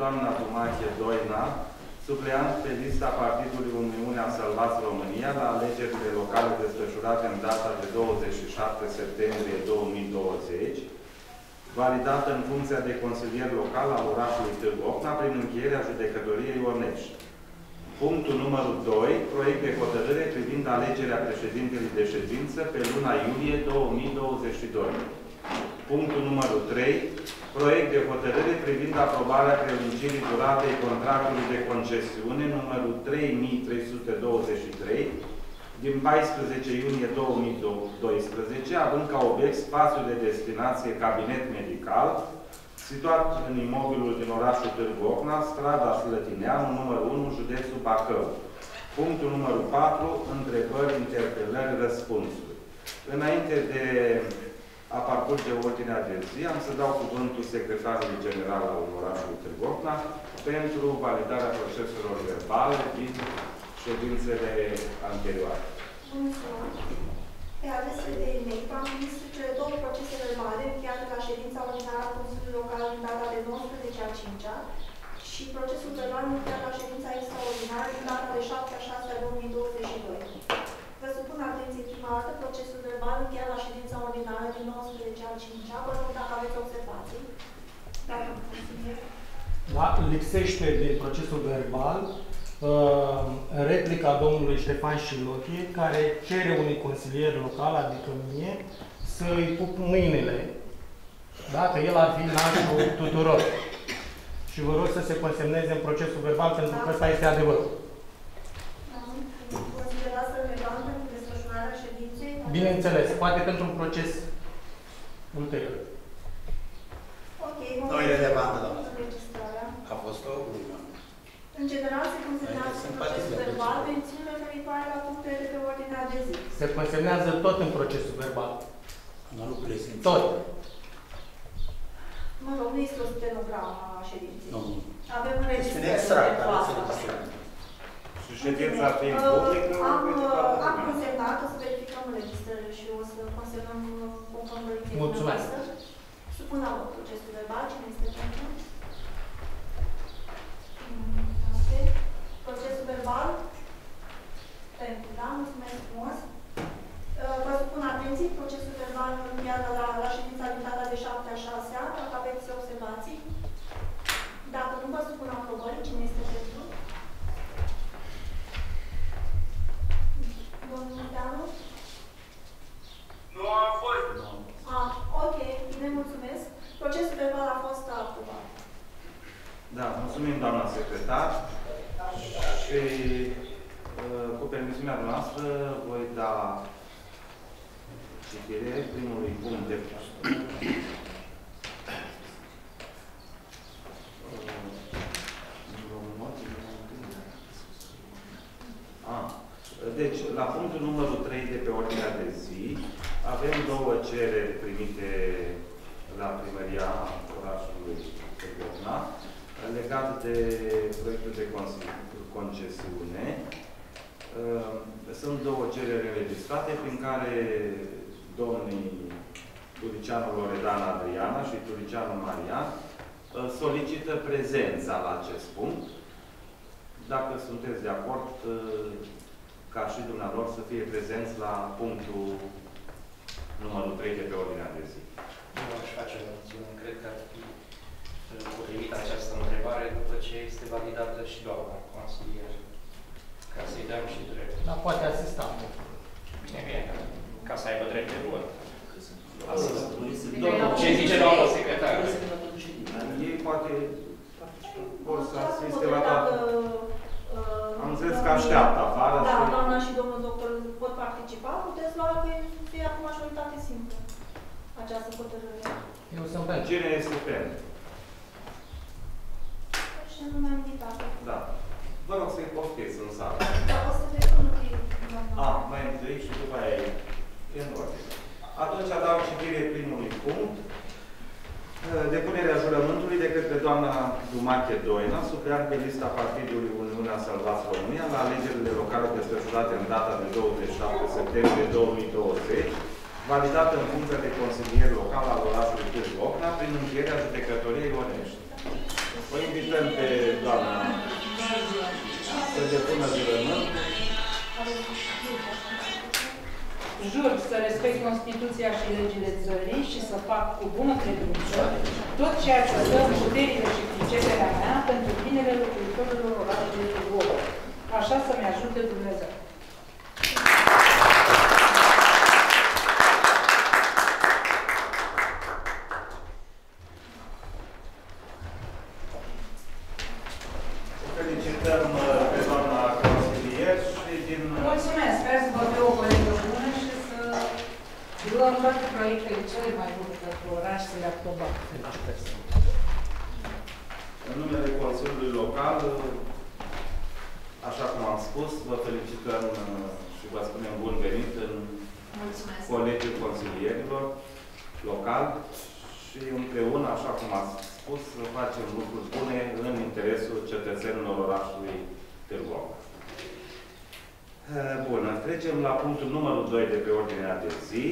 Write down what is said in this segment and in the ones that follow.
doamna Tumache Doina, supleant pe lista Partidului Uniunea Salvați România la alegerile locale desfășurate în data de 27 septembrie 2020, validată în funcția de consilier local al orașului Târgu Ocna prin încheierea judecătoriei Ornești. Punctul numărul 2, proiect de hotărâre privind alegerea președintelui de ședință pe luna iulie 2022. Punctul numărul 3, proiect de hotărâre privind aprobarea prelungirii duratei contractului de concesiune numărul 3323 din 14 iunie 2012, având ca obiect spațiul de destinație cabinet medical, situat în imobilul din orașul Târgu Ocna, strada Slătineanu, numărul 1, județul Bacău. Punctul numărul 4, întrebări, interpelări, răspunsuri. Înainte de a parcurge ordinea de zi, am să dau cuvântul secretarului general al orașului Târgu Ocna pentru validarea proceselor verbale din ședințele anterioare. Mulțumesc. Pe adresele de e-mail v-am trimis cele două procese verbale încheiate la ședința ordinară a Consiliului Local din data de 19 a 5 -a și procesul verbal încheiat la ședința extraordinară din data de 7 a 6 a 2022. Vă supun atenție prima dată procesul verbal încheiat la ședința ordinară din 19 a 5 -a. Vă rog dacă aveți observații. Dacă da, lipsește din procesul verbal uh, replica domnului Ștefan Șilotie, care cere unui consilier local, adică mie, să-i pup mâinile, da? că el ar fi nașul tuturor. Și vă rog să se consemneze în procesul verbal, pentru că ăsta este adevărul. Considerați relevant pentru desfășurarea ședinței? Bineînțeles, poate pentru un proces ulterior. Ok, Nu e relevantă, doamnă. Înregistrarea. A fost o glumă. În general, se consemnează Sunt în procesul partide. verbal mențiunile referitoare la punctele de pe ordinea de zi. Se consemnează tot în procesul verbal. Nu lucrurile sunt. Tot. Mă rog, nu este o stenogramă a ședinței. Nu. Avem Este un înregistrări extract, pentru aveți asta. Înregistrare. Și ședința fiind Uh, publică, Am, uite, uh, toată am lumea. consemnat, o să verificăm înregistrările și o să consemnăm uh, conform verificării Mulțumesc. dumneavoastră. Supun la vot procesul verbal. Cine este pentru? Mm, ok. Procesul verbal? această hotărâre? Eu sunt pe Cine este pe Și nu mi-am invitat. Da. Vă rog să-i poftiți în sală. Da, o să depun întâi. A, mai întâi și după aia e în ordine. Atunci dau citire primului punct. Depunerea jurământului de către doamna Dumache Doina, suplean pe lista Partidului Uniunea Salvați România la alegerile locale desfășurate în data de 27 septembrie 2020, validată în funcție de consilier local al orașului Târgu Ocna, prin încheierea judecătoriei Onești. O invităm pe doamna să depună jurământ. Jur să respect Constituția și legile țării și să fac cu bună credință tot ceea ce stă în puterile și priceperea mea pentru binele locuitorilor orașului Târgu Așa să-mi ajute Dumnezeu. Felicităm uh, pe doamna consilier și din... Mulțumesc! Sper să vă fie o colegă bună și să luăm toate proiectele cele mai bune pentru oraș să le aprobăm. În numele Consiliului Local, așa cum am spus, vă felicităm uh, și vă spunem bun venit în Mulțumesc. Colegiul Consilierilor Local și împreună, așa cum ați spus, să facem lucruri bune în interesul cetățenilor orașului Târgu Ocna. Uh, Bun, trecem la punctul numărul 2 de pe ordinea de zi.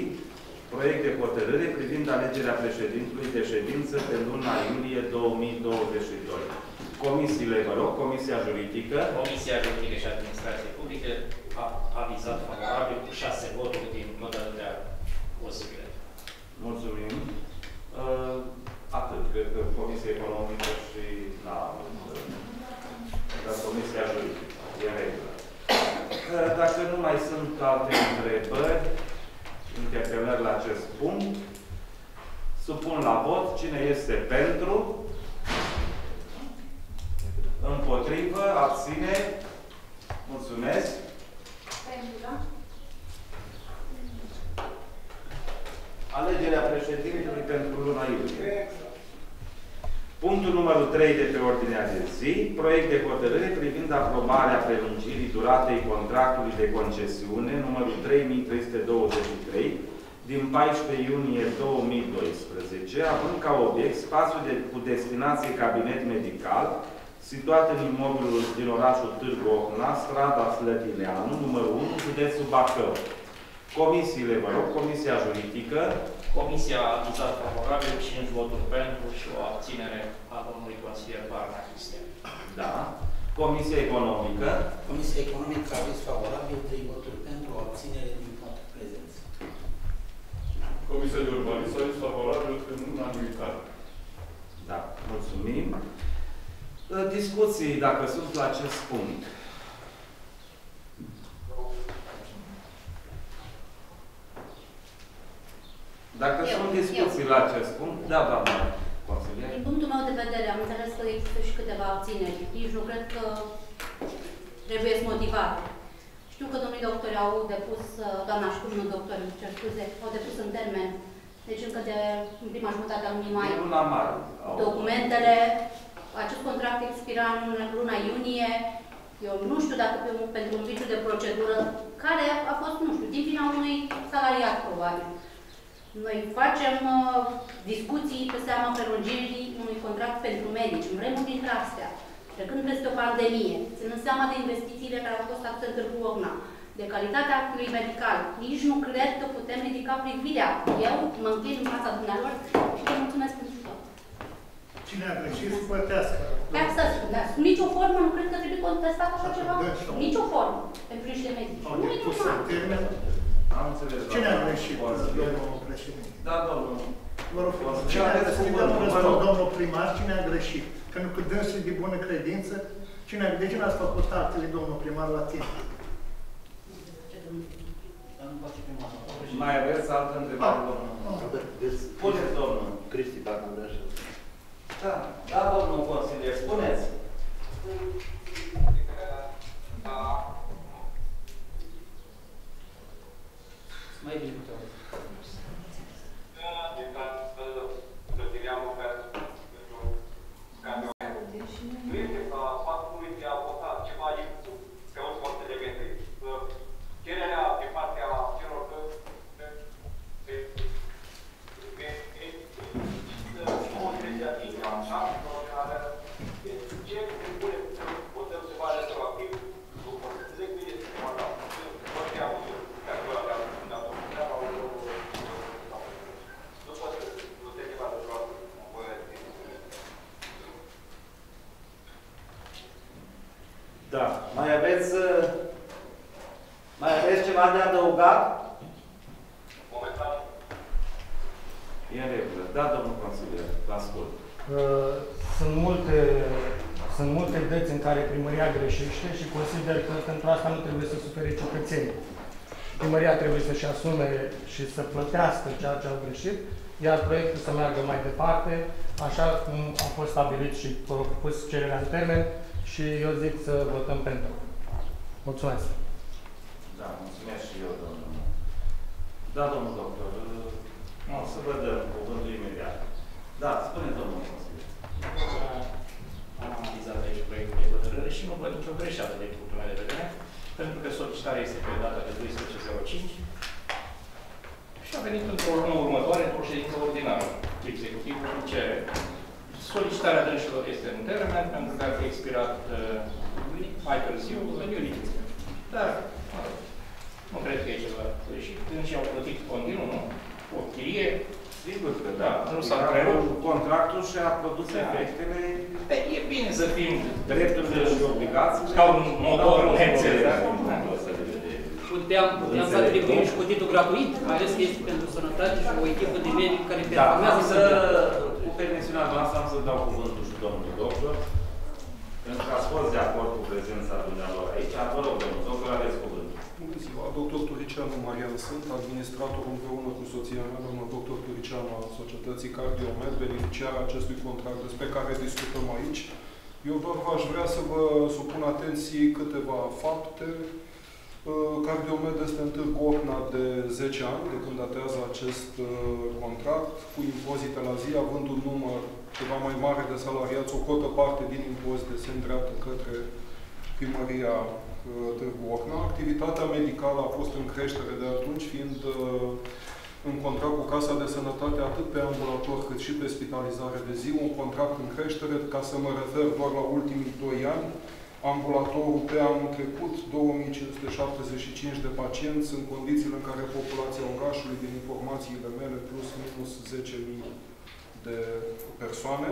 Proiect de hotărâre privind alegerea președintului de ședință pe luna iulie 2022. Comisiile, vă rog, Comisia Juridică. Comisia Juridică și Administrație Publică a avizat favorabil cu șase voturi din modalitatea posibilă. Mulțumim. Uh, atât. Cred că Comisia Economică și la Comisia Juridică. E în regulă. Uh, Dacă nu mai sunt alte întrebări, interpelări la acest punct, supun la vot cine este pentru, împotrivă, abține, mulțumesc. Pentru, da? Alegerea președintelui pentru luna iulie. Punctul numărul 3 de pe ordinea de zi, proiect de hotărâre privind aprobarea prelungirii duratei contractului de concesiune numărul 3323 din 14 iunie 2012, având ca obiect spațiul de, cu destinație cabinet medical, situat în imobilul din orașul Târgu Ocna, strada Slătineanu, numărul 1, județul Bacău. Comisiile, vă rog, Comisia Juridică, Comisia a avizat favorabil 5 voturi pentru și o abținere a domnului consilier Barna Cristian. da. Comisia Economică, Comisia Economică a avut favorabil, 3 voturi pentru, o abținere din toată prezență. Comisia de urbanizare este favorabil în unanimitate. da, mulțumim. Discuții, dacă sunt la acest punct. Dacă Eu, sunt discuții la acest punct, da, doamna consilier. Din punctul meu de vedere, am înțeles că există și câteva abțineri. Nici nu cred că trebuie să motivate. Știu că domnii doctori au depus, uh, doamna știu, nu doctor, îmi cer scuze, au depus în termen, deci încă de în prima jumătate a lunii mai, E luna mare. Au- documentele, acest contract expira în luna iunie, eu nu știu dacă pe, un- pentru un viciu de procedură, care a fost, nu știu, din vina unui salariat, probabil. Noi facem uh, discuții pe seama prelungirii unui contract pentru medici, în vremuri dintre astea, trecând peste o pandemie, ținând seama de investițiile care au fost făcute în Târgu Ocna, de calitatea actului medical, nici nu cred că putem ridica privirea. Eu mă închin în fața dumnealor și vă mulțumesc pentru tot. Cine a greșit să plătească. Chiar să spun, dar sub nicio formă nu cred că trebuie contestat așa ceva. Da, și- Sub nicio formă. Pentru niște medici. Au Nu e depus normal. În termen. Am înțeles. Cine a doamna greșit, consilier. domnul președinte? Da, domnul. Vă rog frumos. Cine Cine a aveți greșit, cuvântul? domnul Vă răspuns, rog. domnul primar, cine a greșit? Pentru că dânsul e de bună credință, cine a, de ce n-ați făcut actele, domnul primar, la timp? Dar nu face prima dată. Mai aveți altă întrebare, Ah. domnul? Ah. Spuneți, domnul. Cristi, dacă vrea să... Da, da, domnul consilier, spuneți. mai bine puteau. Nu este ca faptul de a vota ceva YouTube pe un sport elemente. Cererea din partea celor că ce ne punem, votăm ceva retroactiv, după 10 să mandat. Mai aveți, uh, mai aveți ceva de adăugat? Momentan. E în. Da, domnul consilier, la scurt. Uh, sunt multe, sunt multe dăți în care primăria greșește și consider că pentru asta nu trebuie să supere cetățenii. Primăria trebuie să-și asume și să plătească ceea ce au greșit, iar proiectul să meargă mai departe, așa cum a fost stabilit și propus cererea în termen, și eu zic să votăm pentru. Mulțumesc. Da, mulțumesc și eu, domnul. Da, domnul doctor, o să vă dăm cuvântul imediat. Da, spune domnul consilier. Am analizat aici proiectul de hotărâre și nu văd nicio greșeală de punctul meu de vedere, pentru că solicitarea este pe data de 12.05 și a venit într-o lună următoare, într-o ședință ordinară. Executivul cere. Solicitarea dânșilor este în termen, pentru că ar fi expirat uh, mai târziu, în iulie. Dar, mă rog, nu cred că e ceva greșit. Dânșii au plătit continuu, nu? O chirie, Sigur că Da, da. nu s-a preluat. Contractul și a produs Da. efectele, E, e bine să fim drepturile și obligațiile. ca un motor, un hepțel, da? O să le vedem. Puteam, puteam să atribuim și cu titlu gratuit, mai ales că este pentru sănătate și o echipă de medici care Da, performează am să, să... cu permisiunea noastră, am să dau cuvântul și domnului doctor, pentru că ați fost de acord cu prezența dumneavoastră aici. Vă rog, domnul doctor, aveți cuvântul. Bună ziua, doctor Turicianu Marian sunt, administrator împreună cu soția mea, domnul doctor Turicianu al Societății Cardiomed, beneficiar acestui contract despre care discutăm aici. Eu doar v-aș vrea să vă supun atenției câteva fapte. Uh, Cardiomed este în Târgu Ocna de 10 ani, de când datează acest uh, contract, cu impozite la zi, având un număr ceva mai mare de salariați, o cotă parte din impozite se îndreaptă către primăria uh, Târgu Ocna. Activitatea medicală a fost în creștere de atunci, fiind uh, în contract cu Casa de Sănătate atât pe ambulator cât și pe spitalizare de zi, un contract în creștere, ca să mă refer doar la ultimii 2 ani, ambulatorul pe anul trecut, 2575 de pacienți, în condițiile în care populația orașului, din informațiile mele, plus minus 10.000 de persoane,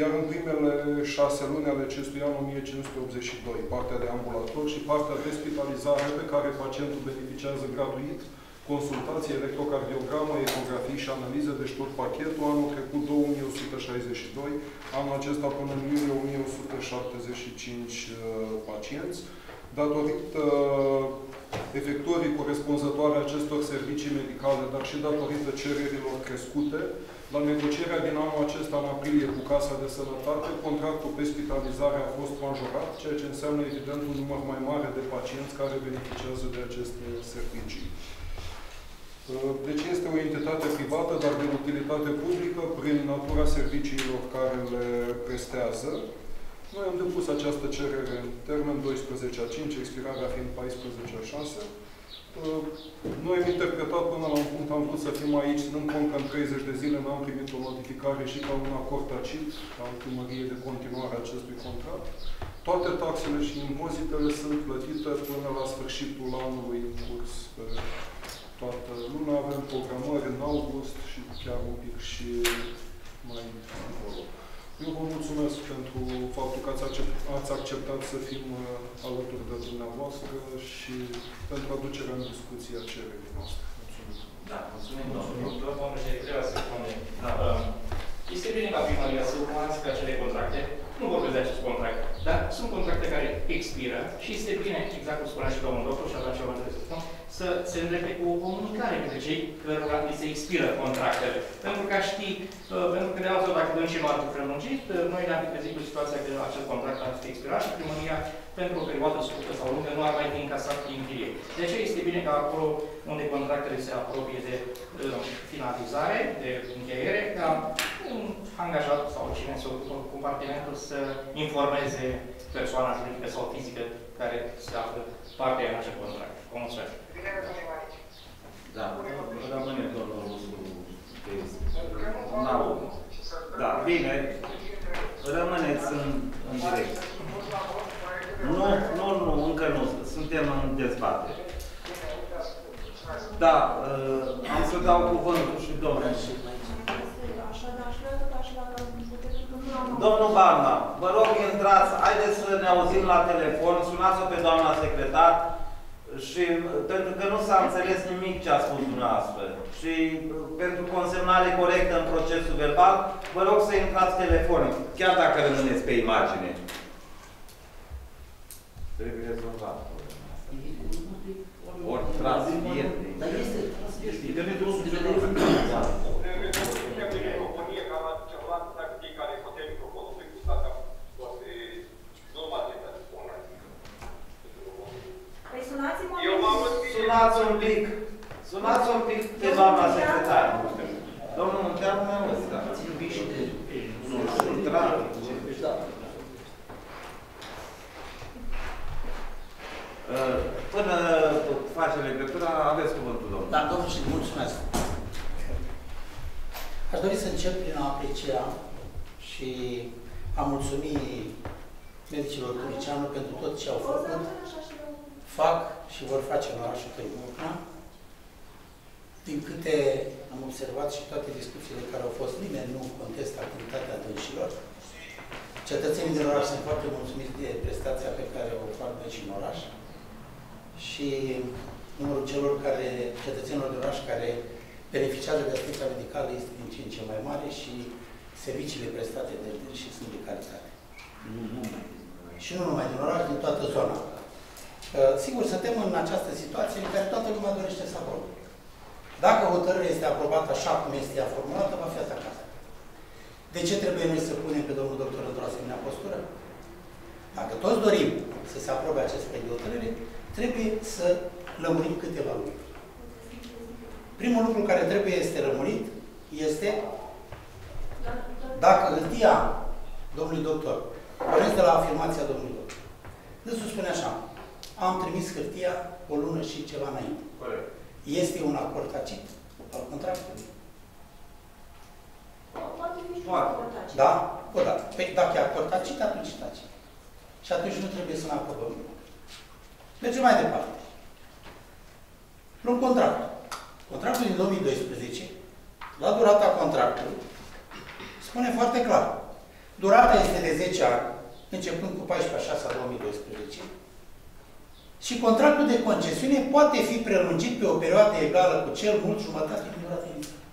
iar în primele șase luni ale acestui an 1582, partea de ambulator și partea de spitalizare pe care pacientul beneficiază gratuit, consultație, electrocardiogramă, ecografii și analize, deci tot pachetul, anul trecut 2162, anul acesta până în iulie 1175 uh, pacienți, datorită efectuării corespunzătoare acestor servicii medicale, dar și datorită cererilor crescute, la negocierea din anul acesta, în aprilie, cu Casa de Sănătate, contractul pe spitalizare a fost majorat, ceea ce înseamnă, evident, un număr mai mare de pacienți care beneficiază de aceste servicii. Deci este o entitate privată, dar de utilitate publică, prin natura serviciilor care le prestează. Noi am depus această cerere în termen 12 a 5, expirarea fiind 14 a 6. Noi am interpretat până la un punct, am vrut să fim aici, ținând cont că în 30 de zile n-am primit o notificare și ca un acord tacit al primăriei de continuare a acestui contract. Toate taxele și impozitele sunt plătite până la sfârșitul anului în curs. Pe toată luna avem programări în august și chiar un pic și mai încolo. Eu vă mulțumesc pentru faptul că ați acceptat, ați acceptat să fim uh, alături de dumneavoastră și pentru aducerea în discuție a cererii noastre. Mulțumesc. Da, mulțumim, domnul doctor. Domnul președinte, trebuie să spune. Da. Uh, Este bine ca primăria să urmărească acele contracte. Nu vorbesc de acest contract, dar sunt contracte care expiră și este bine, exact cum spunea și domnul doctor și avea ceva de spun, să se îndrepte cu o comunicare către cei cărora li se expiră contractele. Pentru că știi, uh, pentru că de altfel dacă dăm și nu ar fi prelungit, uh, noi ne-am fi trezit cu situația că acest contract ar fi expirat și primăria pentru o perioadă scurtă sau lungă nu ar mai fi încasat din chirie. De aceea este bine ca acolo unde contractele se apropie de uh, finalizare, de încheiere, ca un angajat sau cine se ocupă cu compartimentul să informeze persoana juridică sau fizică care se află parte în acel contract. Vă mulțumesc. Da, rămâne domnul Ruscu. N-au. Da, bine. Rămâneți în, în direct. Nu, nu, nu, încă nu. Suntem în dezbatere. Da, uh, am să dau cuvântul și domnului. Așa, dar aș vrea tot așa la puteți, că nu am Domnul Barna, vă rog intrați, haideți să ne auzim la telefon, sunați-o pe doamna secretar Și pentru că nu s-a înțeles nimic ce a spus dumneavoastră și pentru consemnare corectă în procesul verbal, vă rog să intrați telefonic, chiar dacă rămâneți pe imagine. Trebuie rezolvat problema asta. Ori tras fie. Dar este tras fie. Internetul Punct de vedere microfonie ca la celălalt, dacă fiecare scotea microfonul pe gustatea toate normative. Păi sunați-mă Eu m-am Sunați un pic. Sunați un pic pe doamna secretar. Domnul Munteanu mi-a ăsta. Țin un pic și de... Sunt trafic. Da. Uh, Până face legătura, aveți cuvântul, domnul. Da, domnul și mulțumesc. Aș dori să încep prin a aprecia și a mulțumi medicilor Turicianu pentru tot ce au făcut, fac și vor face în orașul Târgu Mucna. Din câte am observat și toate discuțiile care au fost, nimeni nu contestă activitatea dânșilor. Cetățenii din oraș sunt foarte mulțumiți de prestația pe care o fac și în oraș. Și numărul celor care, cetățenilor din oraș care beneficiază de asistența medicală este din ce în ce mai mare și serviciile prestate de dânși sunt de calitate. Și nu numai din oraș, din toată zona. Uh, Sigur, suntem în această situație în care toată lumea dorește să aprobe. Dacă hotărârea este aprobată așa cum este ea formulată, va fi atacată. De ce trebuie noi să punem pe domnul doctor într-o asemenea postură? Dacă toți dorim să se aprobe acest proiect de hotărâre, trebuie să lămurim câteva lucruri. Primul lucru care trebuie este lămurit este dacă hârtia domnului doctor, pornesc de la afirmația domnului doctor, dânsul spune așa, am trimis hârtia o lună și ceva înainte. Corect. Este un acord tacit al contractului. Poate fi și Poate. un tacit. Da? O dată. Păi dacă e acord tacit, atunci tacit. Și atunci nu trebuie să ne aprobăm. Mergem mai departe. Luăm contractul. Contractul din 2012, la durata contractului, spune foarte clar. Durata este de 10 ani, începând cu 14 6 2012, și contractul de concesiune poate fi prelungit pe o perioadă egală cu cel mult jumătate din durata inițială.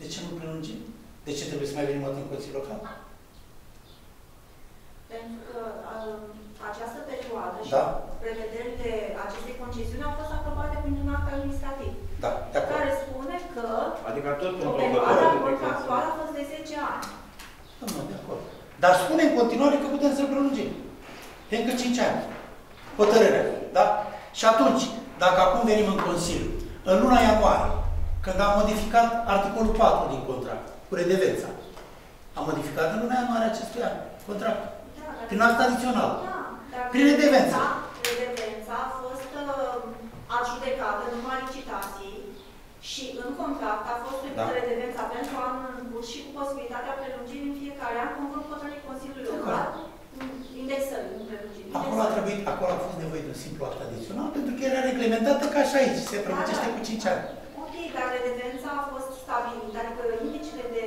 De ce nu prelungim? De ce trebuie să mai venim în Consiliul Local? Pentru că uh, această perioadă și Da. prevederile acestei concesiuni au fost aprobate printr-un act administrativ, Da, de acord. care spune că Adică tot o un perioadă protocol de contractuală a fost de 10 ani. Domnul, de acord. Dar spune în continuare că putem să-l prelungim. Pe încă 5 ani. Hotărârea. Da? Și atunci, dacă acum venim în Consiliu, în luna ianuarie, când am modificat articolul 4 din contract, cu redevența, am modificat în luna ianuarie acestui an contract. Da, dar- Prin act adițional. Da, dar Prin redevență. Redevența a fost uh, adjudecată în urma licitației și în contract a fost Da. da. redevența pentru anul în curs și cu posibilitatea prelungirii în fiecare an conform hotărârii Consiliului Local, indexării, nu prelungirii. Acolo a trebuit, acolo a fost nevoie de un simplu act adițional, pentru că era reglementată ca și aici, se prelungește cu 5 ani. Ok, dar redevența a fost stabilită, adică indicele de...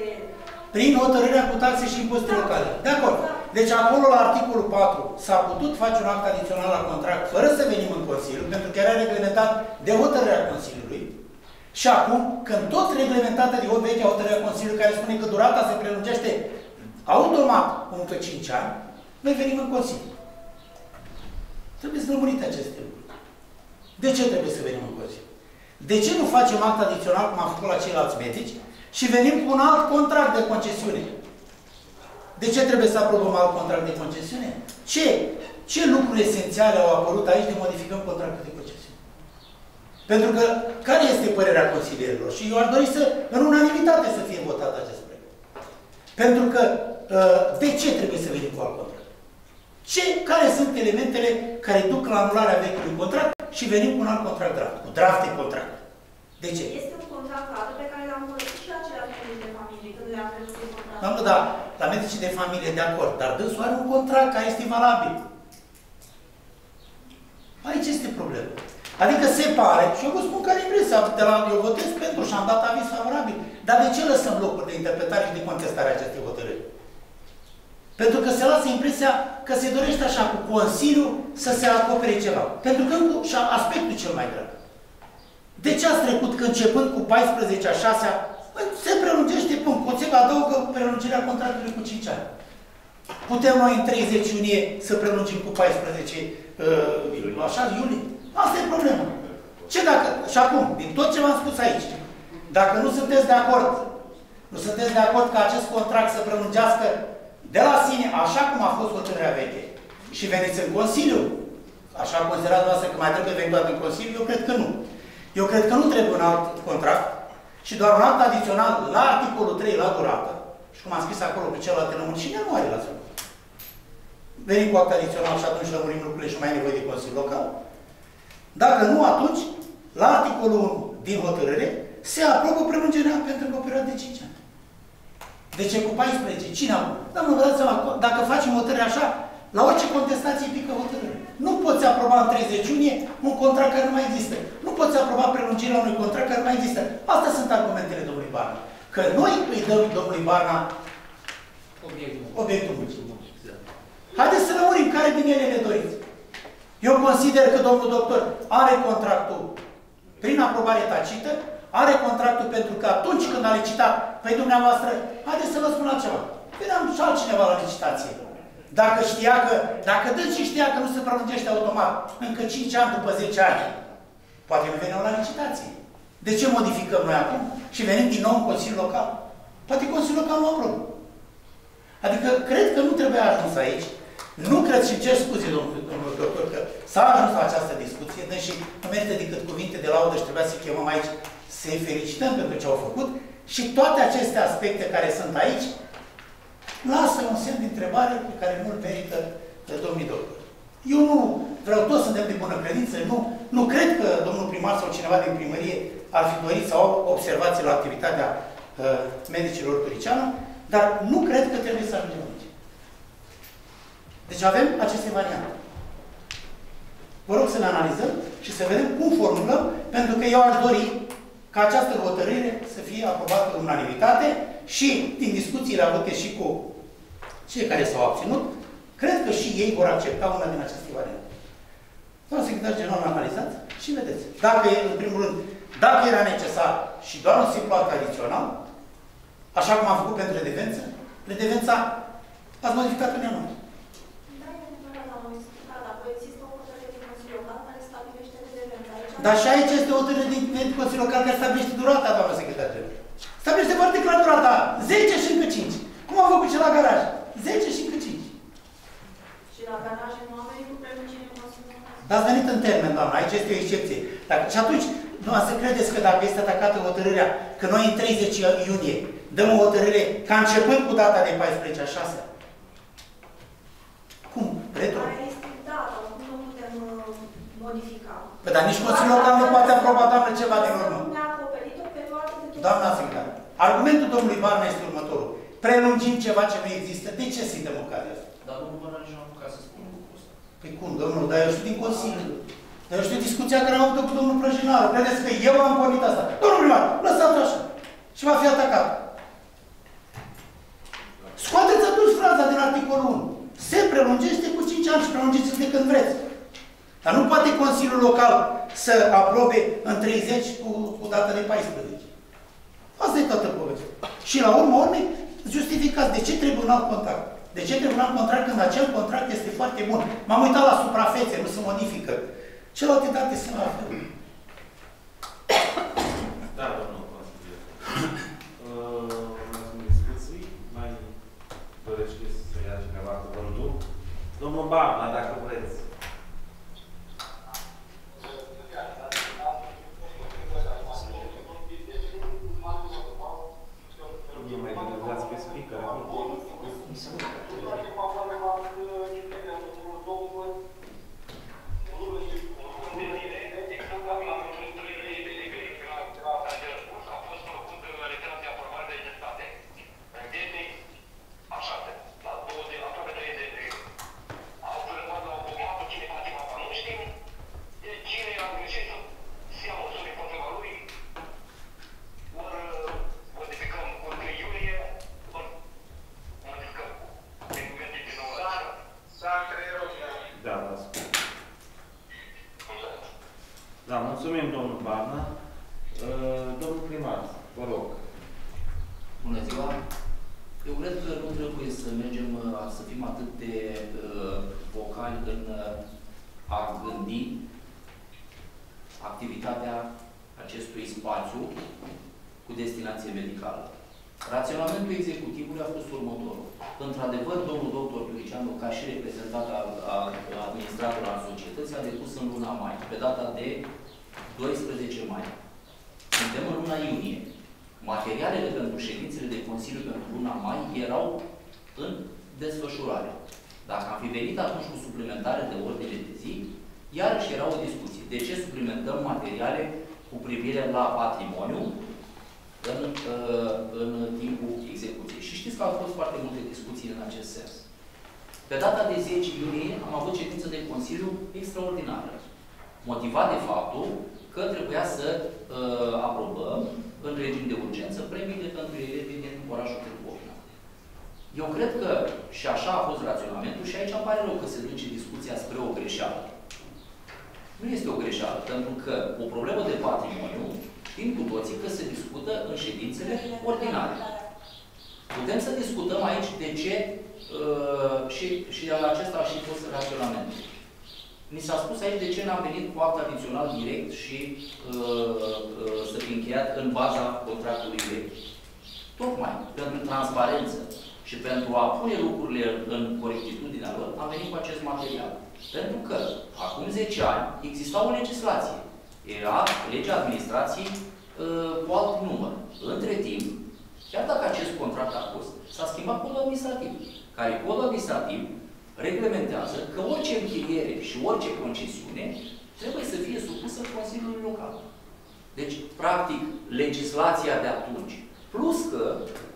Prin hotărârea cu taxe și impozite locale. De acord. Deci acolo, la articolul 4, s-a putut face un act adițional la contract fără să venim în Consiliu, pentru că era reglementat de hotărârea Consiliului. Și acum, când tot reglementată de o veche hotărârea Consiliului care spune că durata se prelungește automat cu încă 5 ani, noi venim în Consiliu. Trebuie să lămurite aceste lucruri. De ce trebuie să venim în Consiliu? De ce nu facem act adițional, cum am făcut la ceilalți medici, și venim cu un alt contract de concesiune? De ce trebuie să aprobăm alt contract de concesiune? Ce? Ce lucruri esențiale au apărut aici de modificăm contractul de concesiune? Pentru că, care este părerea consilierilor? Și eu aș dori să, în unanimitate, să fie votat acest proiect. Pentru că, uh, de ce trebuie să venim cu alt contract? Ce, care sunt elementele care duc la anularea vechiului contract și venim cu un alt contract draft, cu draft de contract? De ce? Este un contract cadru pe care l-am folosit și la ceilalți medici de familie, când le-am prevăzut contract. Doamnă, da, la medicii de familie, de acord, dar dânsul are un contract care este valabil. Aici este problema. Adică se pare, și eu vă spun care impresia, de la, eu votez pentru și am dat aviz favorabil, dar de ce lăsăm locuri de interpretare și de contestare a acestei hotărâri? Pentru că se lasă impresia că se dorește așa cu Consiliul să se acopere ceva. Pentru că încă și aspectul cel mai grav. De ce ați trecut că începând cu 14 a 6 se prelungește, punct. Coțeva adaugă prelungirea contractului cu 5 ani. Putem noi în 30 iunie să prelungim cu 14 uh, așa, iulie? Asta e problema. Ce dacă, și acum, din tot ce v-am spus aici, dacă nu sunteți de acord, nu sunteți de acord ca acest contract să prelungească de la sine, așa cum a fost hotărârea veche, și veniți în Consiliu, așa considerați noastră că mai trebuie venit doar în Consiliu, eu cred că nu. Eu cred că nu trebuie un alt contract și doar un act adițional la articolul 3, la durată, și cum am scris acolo pe celelalte lămuri, și nu are la zi. Venim cu act adițional și atunci lămurim lucrurile și mai ai nevoie de Consiliu Local. Dacă nu, atunci, la articolul 1 din hotărâre, se aprobă prelungirea pentru o perioadă de 5 ani. De ce cu 14? Cine am? Domnul, vă dați seama, dacă facem hotărâre așa, la orice contestație pică hotărâre. Nu poți aproba în 30 iunie un contract care nu mai există. Nu poți aproba prelungirea unui contract care nu mai există. Astea sunt argumentele domnului Barna. Că noi îi dăm domnului Barna Obiectul. obiectul muncii. Haideți să lămurim care din ele ne doriți. Eu consider că domnul doctor are contractul prin aprobare tacită, are contractul pentru că atunci când a licitat, păi dumneavoastră, haideți să vă spun altceva. Vedeam și altcineva la licitație. Dacă știa că, dacă și știa că nu se prelungește automat încă 5 ani după 10 ani, poate nu veneau la licitație. De ce modificăm noi acum și venim din nou în Consiliul Local? Poate Consiliul Local nu aprobă. Adică cred că nu trebuie ajuns aici. Nu cred și cer scuze, domnul, domnul doctor, că s-a ajuns la această discuție, deși nu merită decât cuvinte de laudă și trebuia să chemăm aici să-i felicităm pentru ce au făcut și toate aceste aspecte care sunt aici lasă un semn de întrebare pe care nu-l merită de domnii doctor. Eu nu vreau toți să suntem de bună credință, nu, nu cred că domnul primar sau cineva din primărie ar fi dorit sau au observații la activitatea uh, medicilor Turiciană, dar nu cred că trebuie să ajungem aici. Deci avem aceste variante. Vă rog să le analizăm și să vedem cum formulăm, pentru că eu aș dori ca această hotărâre să fie aprobată în unanimitate și din discuțiile avute și cu cei care s-au abținut, cred că și ei vor accepta una din aceste variante. Domnul secretar general, analizați și vedeți. Dacă, în primul rând, dacă era necesar și doar un simplu act adițional, așa cum am făcut pentru redevență, redevența ați modificat-o neamânt. Dar și aici este o hotărâre din Consiliul Local care stabilește durata, doamna secretar general. Stabilește foarte clar durata. 10 și încă 5. Cum am făcut și la garaj? 10 și încă 5. Și la garaje nu am venit cu prelungire în Consiliul Dar ați venit în termen, doamna. Aici este o excepție. Dacă, și atunci, nu să credeți că dacă este atacată hotărârea, că noi în 30 iunie dăm o hotărâre ca începând cu data de 14 a 6 Cum? Retro? Aia este data, nu putem uh, modifica. Păi, dar nici Consiliul Local nu poate aproba, doamnă, ceva din urmă. Nu ne-a acoperit o perioadă de Doamna secretar, argumentul domnului Barna este următorul. Prelungim ceva ce nu există. De ce să-i dăm ocazia asta? Dar domnul Barna nici nu a apucat să spună lucrul ăsta. Păi cum, domnul? Dar eu știu din Consiliu. Dar eu știu discuția care am avut-o cu domnul Prăjinaru. Credeți că eu am pornit asta? Domnul primar, lăsați așa. Și va fi atacat. Scoateți atunci fraza din articolul 1. Se prelungește cu 5 ani și prelungiți de când vreți. Dar nu poate Consiliul Local să aprobe în 30 cu, cu data de 14. Asta e toată povestea. Și la urmă, urmei, justificați de ce trebuie un alt contract. De ce trebuie un alt contract când acel contract este foarte bun? M-am uitat la suprafețe, nu se modifică. Celelalte date sunt la fel. Da, domnul consilier. Uh, În discuții, mai dorește să ia cineva cuvântul? Domnul Barna, dacă vreți. Ordinare. Putem să discutăm aici de ce uh, și, și acesta a și fost raționamentul. Ni s-a spus aici de ce n-am venit cu act adițional direct și uh, uh, să fi încheiat în baza contractului vechi. Tocmai pentru transparență și pentru a pune lucrurile în corectitudinea lor, am venit cu acest material. Pentru că acum 10 ani exista o legislație. Era legea administrației uh, cu alt număr. Între timp, chiar dacă acest contract a fost, s-a schimbat codul administrativ, care codul administrativ reglementează că orice închiriere și orice concesiune trebuie să fie supusă Consiliului Local. Deci, practic, legislația de atunci, plus că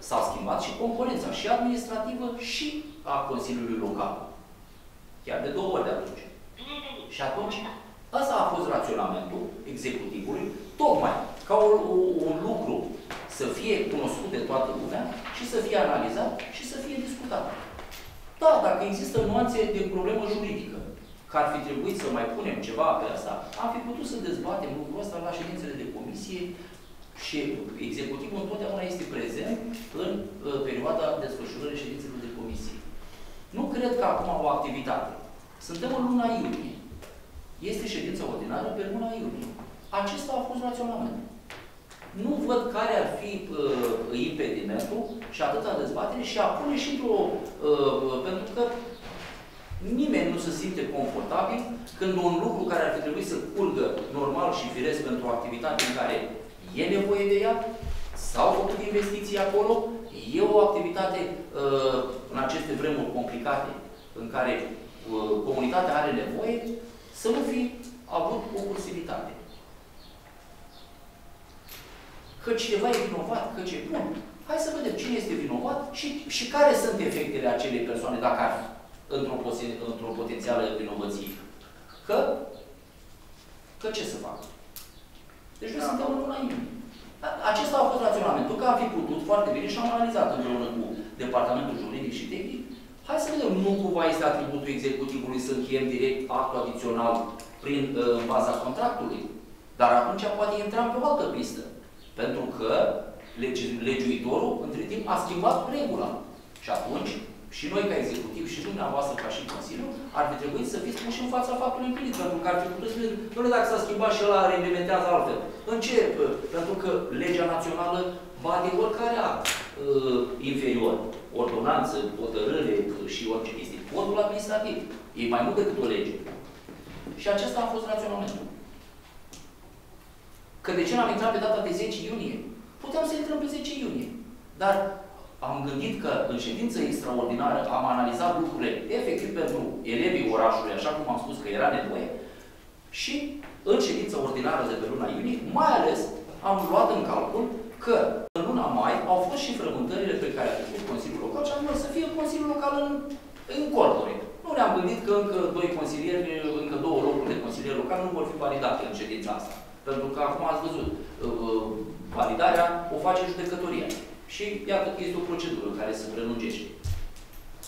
s-a schimbat și componența și administrativă și a Consiliului Local. Chiar de două ori de atunci. Și atunci, ăsta a fost raționamentul executivului, tocmai ca un, un lucru să fie cunoscut de toată lumea și să fie analizat și să fie discutat. Da, dacă există nuanțe de problemă juridică, că ar fi trebuit să mai punem ceva pe asta, am fi putut să dezbatem lucrul ăsta la ședințele de comisie și executivul întotdeauna este prezent în uh, perioada desfășurării ședințelor de comisie. Nu cred că acum o activitate. Suntem în luna iunie. Este ședința ordinară pe luna iunie. Acesta a fost raționamentul. Nu văd care ar fi uh, impedimentul și atâta dezbatere și a pune și într-o... Uh, uh, pentru că nimeni nu se simte confortabil când un lucru care ar fi trebuit să curgă normal și firesc pentru o activitate în care e nevoie de ea, s-au făcut investiții acolo, e o activitate uh, în aceste vremuri complicate în care uh, comunitatea are nevoie, să nu fi avut o cursivitate că cineva e vinovat, că ce bun. Hai să vedem cine este vinovat și, și care sunt efectele acelei persoane dacă ar fi într-o într, -o, potențială vinovăție. Că, că ce să fac? Deci noi suntem în luna iunie. Acesta a fost raționamentul, că am fi putut foarte bine și am analizat împreună cu departamentul juridic și tehnic. Hai să vedem, nu cumva este atributul executivului să încheiem direct actul adițional prin uh, baza contractului, dar atunci poate intra pe o altă pistă. Pentru că legi, legiuitorul, între timp, a schimbat regula. Și atunci, și noi ca executiv, și dumneavoastră ca și Consiliu, ar fi trebuit să fiți puși în fața faptului împlinit, pentru că ar fi putut să nu dacă s-a schimbat și ăla reglementează altfel. În ce? Pentru că legea națională va de oricare act uh, inferior, ordonanță, hotărâre și orice chestie. Codul administrativ. E mai mult decât o lege. Și acesta a fost raționamentul. Că de ce n-am intrat pe data de 10 iunie? Puteam să intrăm pe 10 iunie. Dar am gândit că în ședință extraordinară am analizat lucrurile efectiv pentru elevii orașului, așa cum am spus că era nevoie, și în ședința ordinară de pe luna iunie, mai ales am luat în calcul că în luna mai au fost și frământările pe care a făcut Consiliul Local și anume să fie Consiliul Local în, în corpore. Nu ne-am gândit că încă doi consilieri, încă două locuri de consilieri local nu vor fi validate în ședința asta. Pentru că acum ați văzut, uh, uh, validarea o face judecătoria. Și iată că este o procedură care se prelungește.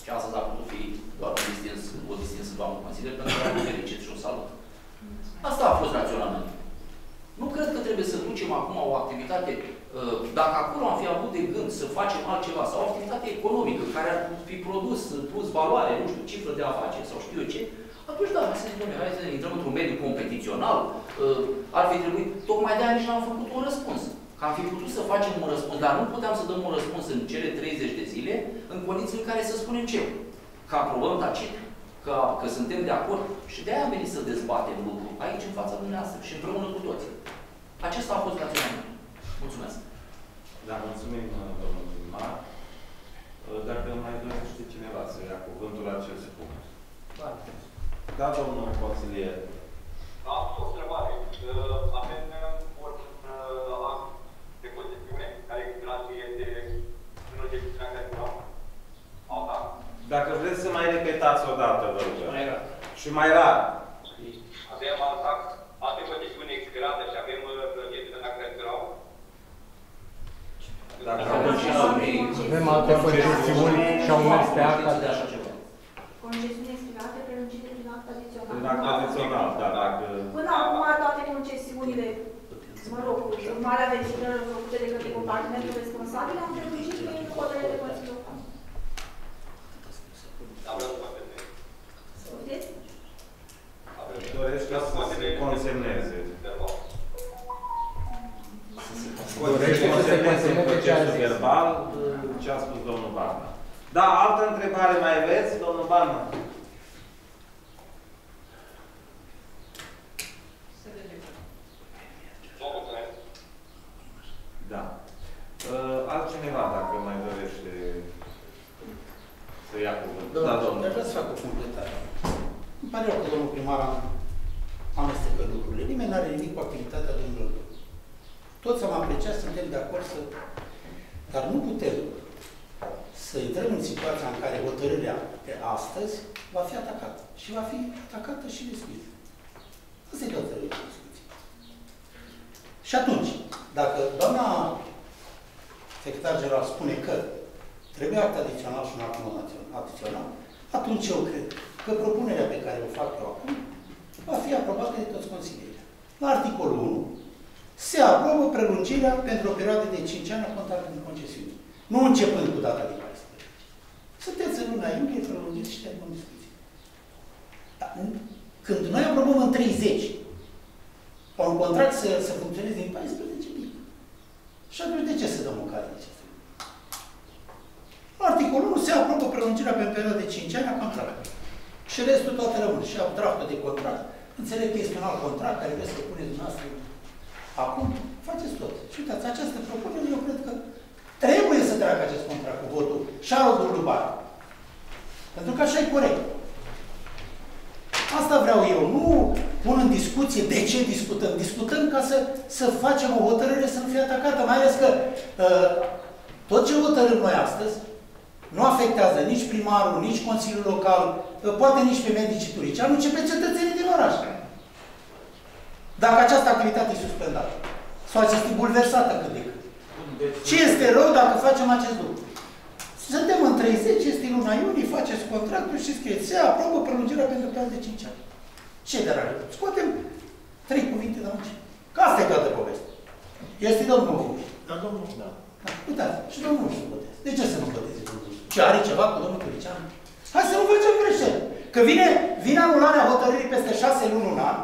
Și astăzi a putut fi doar un distins, o distinsă doamnă consilier pentru că am fericit și o salut. Asta a fost raționamentul. Nu cred că trebuie să ducem acum o activitate uh, dacă acolo am fi avut de gând să facem altceva sau o activitate economică care ar fi produs plus valoare, nu știu, cifră de afaceri sau știu eu ce, atunci da, hai să zicem, hai să intrăm într-un mediu competițional, uh, ar fi trebuit, tocmai de-aia nici n-am făcut un răspuns. Că am fi putut să facem un răspuns, dar nu puteam să dăm un răspuns în cele 30 de zile, în condiții în care să spunem ce? Că aprobăm tacit, că, că suntem de acord și de aia am venit să dezbatem lucrul aici în fața dumneavoastră și împreună cu toți. Acesta a fost raționamentul. Mulțumesc. Da, mulțumim, domnul primar. Dacă mai dorește cineva să ia cuvântul la acest punct. Da, domnul consilier. Am o întrebare. Uh, Avem un uh, act de concesiune care grație de în gestiunea care luăm. Alta. Dacă vreți să mai repetați o dată, vă rog. Mai rar. Și mai rar. Avem alt act, alte concesiuni expirate și avem uh, gestiunea care luăm. Dacă Avem alte concesiuni și au mers pe acta de așa ceva. Concesiuni expirate prelungite prin act adițional. Prin act adițional, da, dacă... Până acum toate concesiunile, mă rog, urmarea verificărilor făcute de către compartimentul responsabil, am prelungit prin hotărâre de Consiliul Local. Puteți? Dorește să se consemneze. Dorește să se consemneze ce a procesul zis. verbal, ce a spus domnul Barna. Da, altă întrebare mai aveți, domnul Barna? Da. Uh, altcineva, dacă mai dorește să ia cuvântul. Da, Domnul, domnul. aș vrea să fac o completare. Îmi pare rău că domnul primar am amestecă lucrurile. Nimeni nu are nimic cu activitatea domnului. Toți am apreciat, suntem de acord să... Dar nu putem să intrăm în situația în care hotărârea de astăzi va fi atacată. Și va fi atacată și respinsă. Asta e toată discuția. Și atunci, dacă doamna secretar general spune că trebuie act adițional și un act adițional, atunci eu cred că propunerea pe care o fac eu acum va fi aprobată de toți consilierii. La articolul 1 se aprobă prelungirea pentru o perioadă de 5 ani a contractului de concesiune. Nu începând cu data de 14. Sunteți în luna iulie, prelungiți și terminăm discuție. Dar Când noi aprobăm în 30 ca un contract să, să funcționeze din 14 bine. Și atunci de ce să dăm o cale de acest lucru? Articolul 1 se aprobă prelungirea pe perioadă de 5 ani a contractului. Și restul toate rămân. Și au draftul de contract. Înțeleg că este un alt contract care vreți să puneți dumneavoastră. Acum faceți tot. Și uitați, această propunere, eu cred că trebuie să treacă acest contract cu votul și al Urlubar. Pentru că așa e corect. Asta vreau eu. Nu pun în discuție de ce discutăm. Discutăm ca să, să facem o hotărâre să nu fie atacată. Mai ales că uh, tot ce hotărâm noi astăzi nu afectează nici primarul, nici Consiliul Local, uh, poate nici pe medicii turicianu, ci pe cetățenii din oraș. Dacă această activitate e suspendată sau este bulversată cât de cât. Ce este rău dacă facem acest lucru? Suntem în 30, este luna iunie, faceți contractul și scrieți. Se aprobă prelungirea pentru perioada de 5 ani. Ce de rău? Scoatem trei cuvinte de aici. Că asta e toată povestea. Este domnul Muș. Da, domnul, da. Uitați, și domnul Muș nu voteze. De ce să nu voteze domnul Muș? Ce are ceva cu domnul Turicianu? Hai să nu facem greșeli. Că vine, vine anularea hotărârii peste șase luni, un an,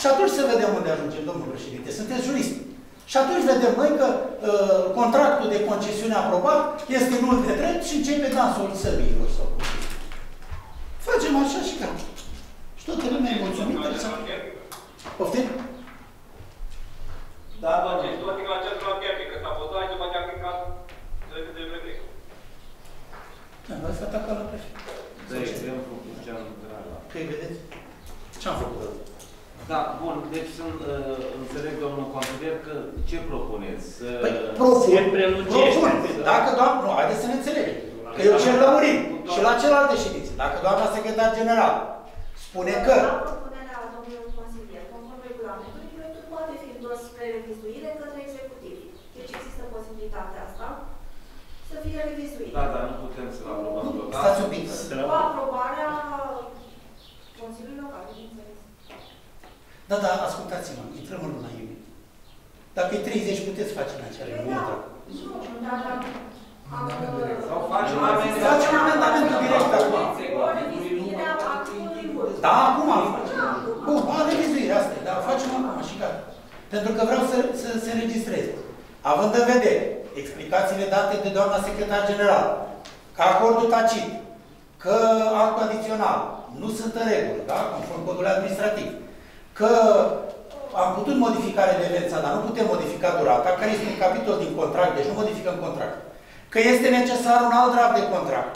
și atunci să vedem unde ajungem, domnul președinte. Sunteți jurist. Și atunci vedem noi că uh, contractul de concesiune aprobat este nul de drept și începe dansul săbiilor sau cum știu. Facem așa și gata. Și toată lumea e mulțumită. să... Poftim? Da, doamne. Deci, toate la acest la termică s-a votat și după aceea cred că trebuie de vreme. Da, v-ați fi atacat la prefect. De exemplu, cu ce am întrebat. Păi, vedeți? Ce-am făcut rău? Da, bun, deci sunt, uh, înțeleg, domnul consilier, că ce propuneți? Să... Păi, propun, Se prelungește. propun. Dacă doamna, nu, haideți să ne înțelegem. Că eu cer lămurim. Și la celelalte ședințe. Dacă doamna secretar general spune că La propunerea domnului consilier, conform regulamentului, proiectul poate fi dus spre revizuire către executiv. Deci există posibilitatea asta să fie revizuit. Da, dar nu putem să-l aprobăm deodată. Stați un pic. Cu aprobarea Consiliului Local, bineînțeles. Da, da, ascultați-mă, intrăm în luna iunie. Dacă e 30, puteți face în acele Da, minute. nu, dar am... Sau facem amendament. Facem amendamentul direct acum. O revizuire a articolului mult. Da, acum am face. Bun, a revizuire, asta e, dar o facem acum și gata. Pentru că vreau să, să se înregistreze. Având în vedere explicațiile date de doamna secretar general, că acordul tacit, că actul adițional nu sunt în regulă, da? conform codului administrativ, că am putut modifica redevența, dar nu putem modifica durata, care este un capitol din contract, deci nu modificăm contract. Că este necesar un alt draft de contract.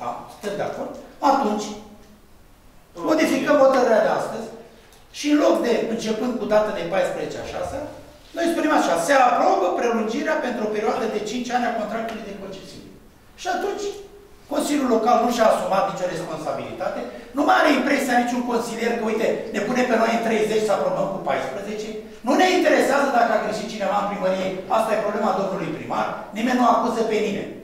Da? Suntem de acord? Atunci, modificăm hotărârea de astăzi și în loc de, începând cu data de 14 a 6 noi spunem așa, se aprobă prelungirea pentru o perioadă de 5 ani a contractului de concesiune. Și atunci, Consiliul Local nu și-a asumat nicio responsabilitate, nu mai are impresia niciun consilier că, uite, ne pune pe noi în 30 să aprobăm cu 14, nu ne interesează dacă a greșit cineva în primărie, asta e problema domnului primar, nimeni nu acuză pe nimeni.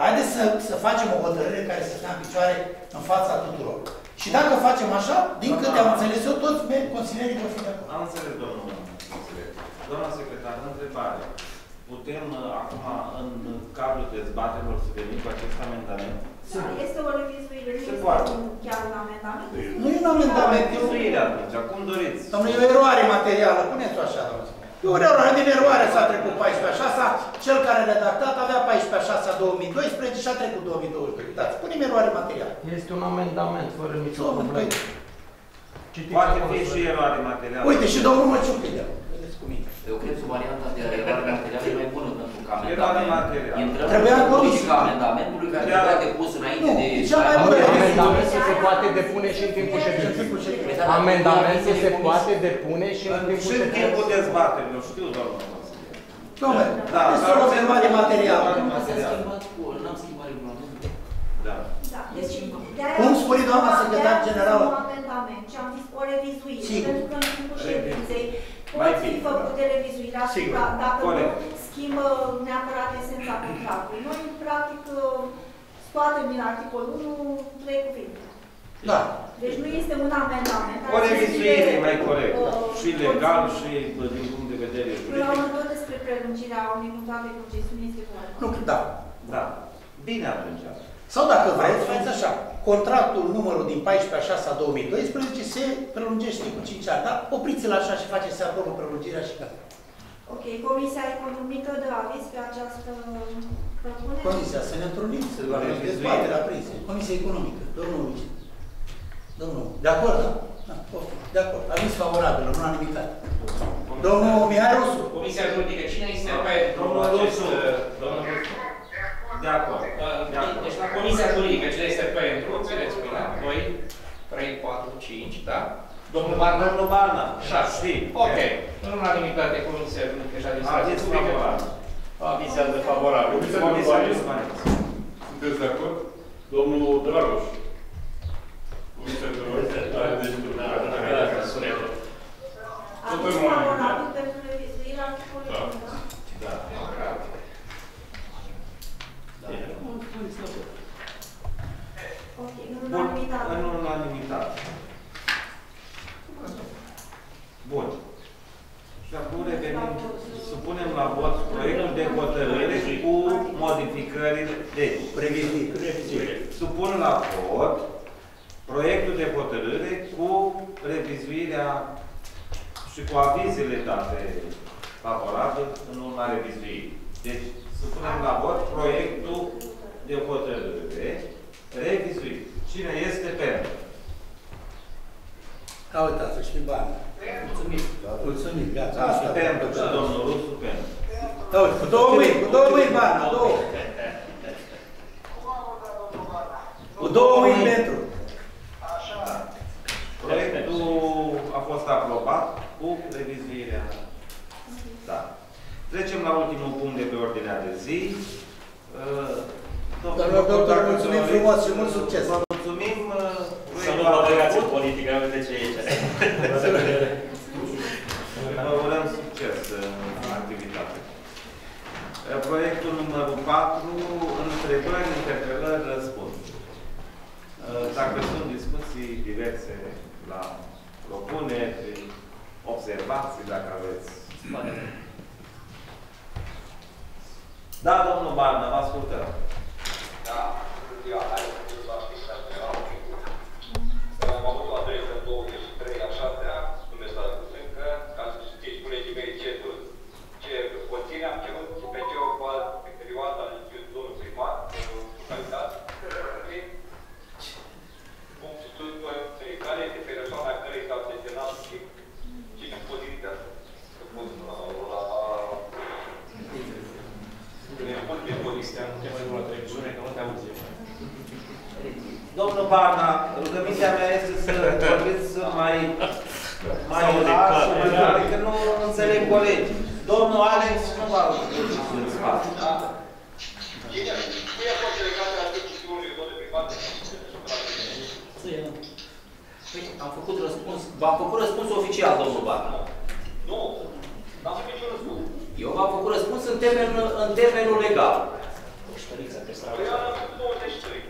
Haideți să, să facem o hotărâre care să stea în picioare în fața tuturor. Și dacă facem așa, din câte am înțeles eu, toți consilierii vor fi de acord. Am înțeles, domnul consilier. Doamna secretar, întrebare. Putem uh, acum, în cadrul dezbaterilor, să venim cu acest amendament? Da, este o revizuire, nu Se este poate. un- chiar un amendament. Nu e un amendament, e o Revizuire atunci, cum doriți. Domnule, e o eroare materială, puneți-o așa, domnule. E o eroare, din eroare s-a trecut 14 a 6 cel care a redactat avea 14 a 6 a 2012 și a trecut 2022. Uitați, punem eroare materială. Este un amendament fără nicio Domnule, problemă. Citiți Poate acolo fi să- și eroare materială. Uite, și domnul Măciuc îi dă. Vedeți cu mine. Eu cred că varianta de eroare materială e mai bună pentru că Eroare amendament materială. intră Trebuia în comis. logica amendamentului care Da. trebuia depus înainte Nu, de... cea mai bună Amendamentul se poate depune și în timpul ședinței. Amendamentul se poate depune și în timpul Și în timpul ședinței. dezbaterilor, știu, domnul consilier. Domnule, Da, este dar o observare materială. Nu s-a schimbat cu... N-am schimbat regulamentul. Da. Da, deci de-aia Cum am spune spus doamna că secretar de-aia general? am spus Un amendament și am zis o revizuire, Sigur. pentru că în timpul ședinței Mai pot fi bine, făcute revizuirea Sigur, da- dacă corect. nu schimbă neapărat esența contractului. Noi, practic, scoatem din articolul 1 trei cuvinte. Da. Deci nu este un amendament. O ar fi revizuire de, mai corectă. uh, Și legal conținut. și bă, din punct de vedere Până la juridic. urmă, tot despre prelungirea unui contract de concesiune este vorba. Nu, da. Da. Bine atunci. Sau dacă vreți, faceți așa. Contractul numărul din 14 a 6 a 2012 se prelungește cu 5 ani. Da? Opriți-l așa și faceți se aprobă prelungirea și gata. Ok, Comisia Economică de aviz pe această propunere? Comisia, să ne întrunim, să avem dezbatere aprinse. Comisia Economică, domnul Luci. Domnul, de acord, da? Da, ok, de acord. Aviz favorabil, în unanimitate. Domnul Mihai Rusu. Comisia juridică, cine este pe Domnul acest... Rusu. uh, Domnul Rusu. De acord. De Uh, acord. Deci la Comisia juridică, cine este pentru? Țineți mâna. 2, 3, 4, 5, da? Domnul Barna? Domnul Barna. 6. Și. Ok. În unanimitate, Comisia juridică și administrație Aviz publică favorabil. avizează favorabil. Comisia de Comisia urbanism. Urbanism. Sunteți de acord? Domnul Dragoș. Comisia de urbanism. Are deci Aviz favorabil pentru revizuirea articolului Da. 1, da? Da. Ok, în Bun. unanimitate. În unanimitate. Bun. Și acum revenim, supunem la vot proiectul de hotărâre cu modificările. Deci, Revizuire. supun la vot proiectul de hotărâre cu revizuirea și cu avizele date favorabil în urma revizuirii. Deci, supunem la vot proiectul de hotărâre revizuit. Cine este pentru? A, uitați, și bani. Mulțumim. Mulțumim, gata. Asta Asta pentru și domnul Rusu pentru. Da, uite, cu două mâini, cu două mâini, bani, două. Cu două mâini pentru. Proiectul a fost aprobat cu revizuirea. Da. Trecem la ultimul punct de pe ordinea de zi. Uh, Domnul doctor, mulțumim frumos și mult succes. Vă mulțumim. uh, Să nu proiectul a vă băgați în trecut. politică, vedeți ce e aici. Vă urăm succes în activitate. Uh, Proiectul numărul 4, întrebări, interpelări, răspunsuri. Uh, Dacă sunt discuții diverse la propuneri, observații, dacă aveți. Da, domnul Barna, vă ascultăm. Barna, rugămintea mea este să vorbiți mai mai rar și mai rar, că nu înțeleg colegi. Domnul Alex nu va în spate. Cine? Cine a fost delegat de acest chestiuni de private? Păi, am făcut răspuns, v-am făcut răspuns oficial, domnul Barna. Nu, n-am făcut niciun răspuns. Eu v-am făcut răspuns în, termen, în termenul legal. Păi eu am făcut 23.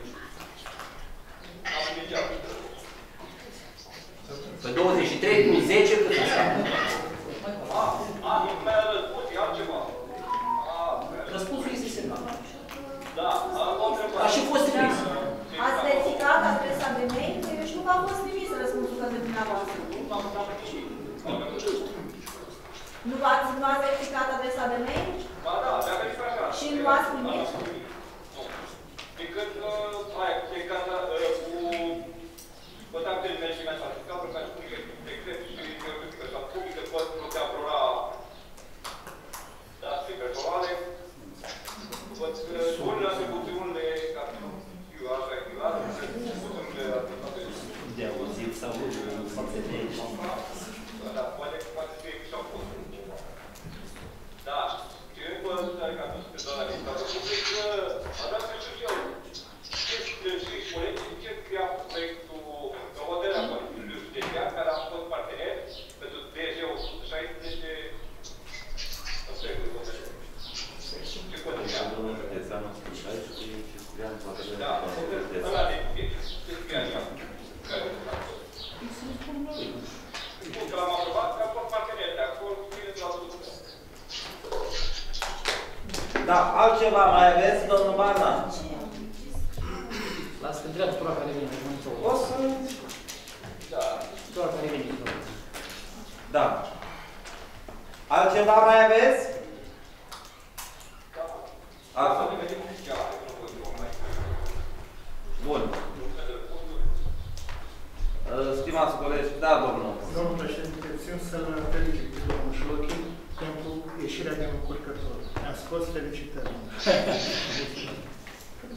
Președinte, țin să-l felicit pe domnul Șlochi pentru ieșirea din încurcător. Am scos felicitări.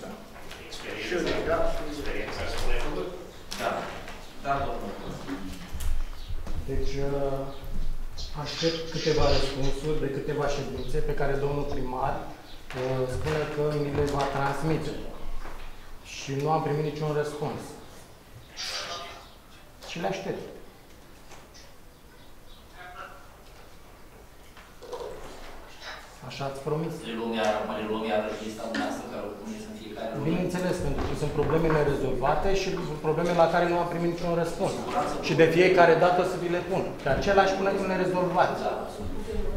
Da. Și eu legat și... Da. Da, domnul. Deci, uh, aștept câteva răspunsuri de câteva ședințe pe care domnul primar uh, spune că mi le va transmite. Și nu am primit niciun răspuns. Și le aștept. Așa ați promis. Le luăm iar, mă le luăm iar lista dumneavoastră care o puneți în fiecare lună. Bineînțeles, pentru că sunt probleme nerezolvate și probleme la care nu am primit niciun răspuns. Și de fiecare dată o să vi le pun. Pe același până când nerezolvați.